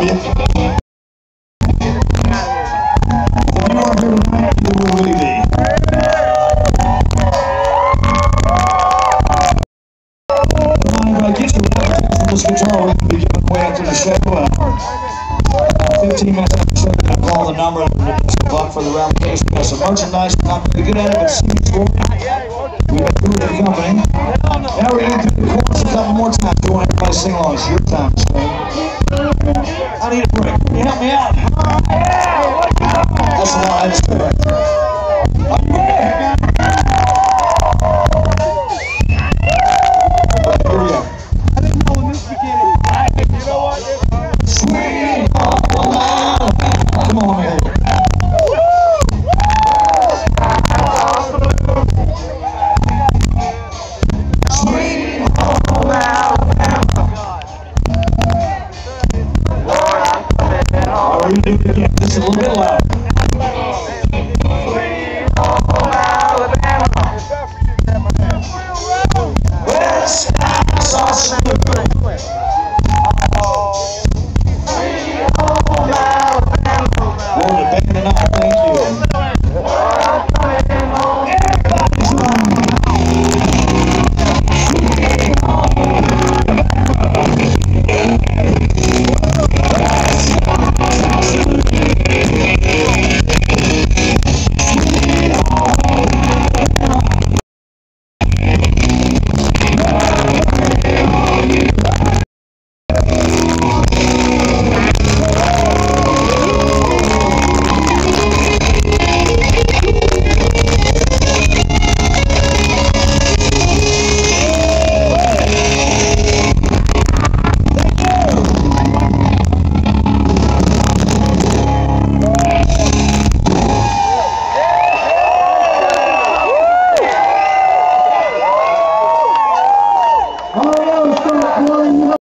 15 minutes after the show, I call the number and block for the round. We merchandise, very good at it, but seems We got the company. Now we're going to do the chorus a couple more times. You want everybody to sing along? It's your time, so. I need a break. Can you help me out? That's the line. Alabama. Are